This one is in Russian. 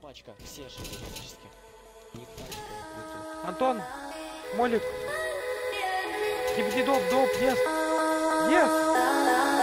Пачка, все же практически. Не пачка, Антон, Молик. Скибиди доп, доп, yes. Yes.